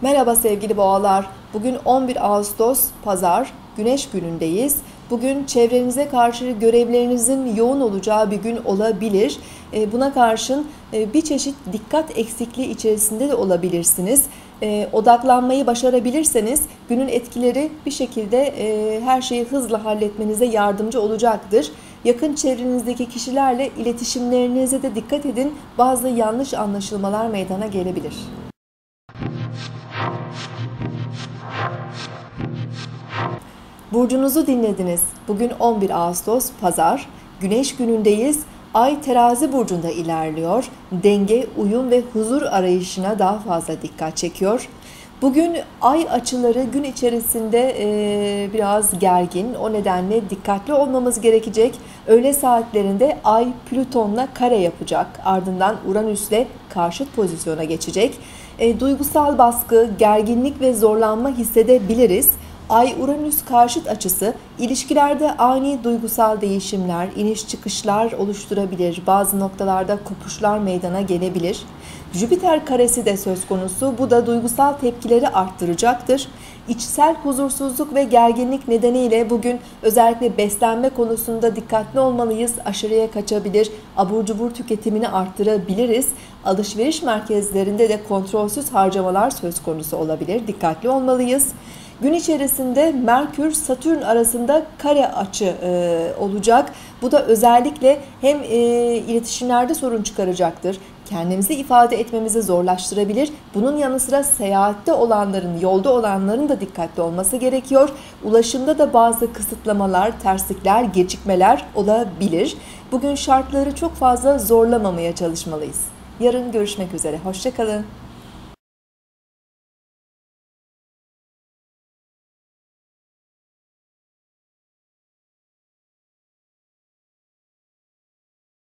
Merhaba sevgili boğalar. Bugün 11 Ağustos Pazar, Güneş günündeyiz. Bugün çevrenize karşı görevlerinizin yoğun olacağı bir gün olabilir. E, buna karşın e, bir çeşit dikkat eksikliği içerisinde de olabilirsiniz. E, odaklanmayı başarabilirseniz günün etkileri bir şekilde her şeyi hızla halletmenize yardımcı olacaktır. Yakın çevrenizdeki kişilerle iletişimlerinize de dikkat edin. Bazı yanlış anlaşılmalar meydana gelebilir. Burcunuzu dinlediniz. Bugün 11 Ağustos Pazar. Güneş günündeyiz. Ay terazi burcunda ilerliyor. Denge, uyum ve huzur arayışına daha fazla dikkat çekiyor. Bugün ay açıları gün içerisinde e, biraz gergin. O nedenle dikkatli olmamız gerekecek. Öğle saatlerinde ay Plüton'la kare yapacak. Ardından Uranüs'le karşıt pozisyona geçecek. E, duygusal baskı, gerginlik ve zorlanma hissedebiliriz. Ay-Uranüs karşıt açısı ilişkilerde ani duygusal değişimler, iniş çıkışlar oluşturabilir. Bazı noktalarda kopuşlar meydana gelebilir. Jüpiter karesi de söz konusu. Bu da duygusal tepkileri arttıracaktır. İçsel huzursuzluk ve gerginlik nedeniyle bugün özellikle beslenme konusunda dikkatli olmalıyız. Aşırıya kaçabilir, abur cubur tüketimini arttırabiliriz. Alışveriş merkezlerinde de kontrolsüz harcamalar söz konusu olabilir. Dikkatli olmalıyız. Gün içerisinde Merkür Satürn arasında kare açı e, olacak. Bu da özellikle hem e, iletişimlerde sorun çıkaracaktır. Kendimizi ifade etmemizi zorlaştırabilir. Bunun yanı sıra seyahatte olanların, yolda olanların da dikkatli olması gerekiyor. Ulaşımda da bazı kısıtlamalar, terslikler, gecikmeler olabilir. Bugün şartları çok fazla zorlamamaya çalışmalıyız. Yarın görüşmek üzere. Hoşçakalın.